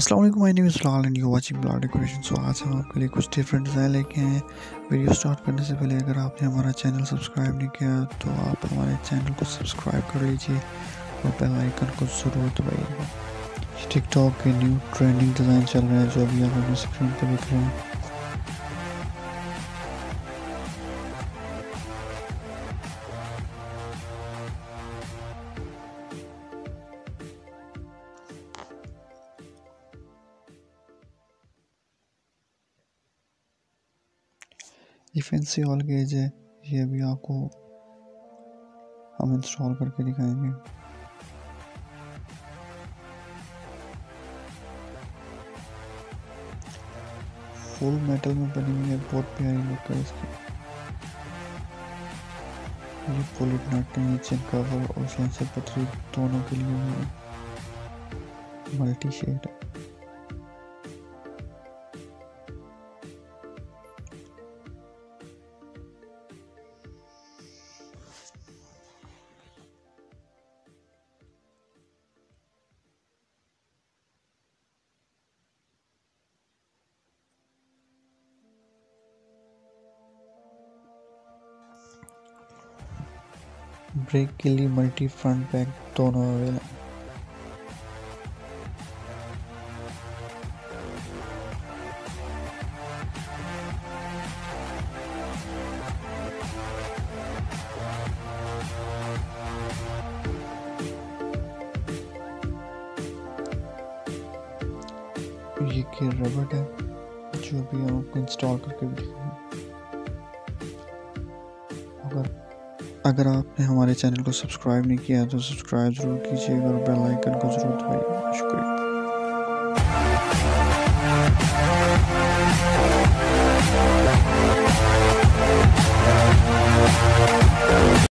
Aslam my and you watching blog decoration so आज हम आपके लिए कुछ डिफरेंट डिज़ाइन लेके आए वीडियो स्टार्ट करने से पहले अगर आपने हमारा चैनल सब्सक्राइब नहीं किया तो आप हमारे चैनल को सब्सक्राइब कर लीजिए और बेल आइकन को ज़रूर दबाइएगा। टिकटॉक के न्यू ट्रेंडिंग डिज़ाइन चल रहे हैं जो अभी आप अपने स्क्रीन पर देख रहे हैं। ये फैंसी ऑल गेज है ये भी आपको हम इंस्टॉल करके दिखाएँगे। फुल मेटल में बनी हुई है, बहुत प्यारी लुक है इसकी। ये पुलिट नट नीचे कवर और सेंसर पथरी दोनों के लिए मल्टी शेड है। ब्रेक के लिए मल्टी फ्रंट बैक दोनों अवेलेबल हैं। ये के रबड़ है जो भी हम आपको इंस्टॉल करके दिखाएँगे अगर अगर आपने हमारे चैनल को सब्सक्राइब नहीं किया तो सब्सक्राइब ज़रूर कीजिएगा और बेल आइकन को ज़रूर दबाइएगा शुक्रिया।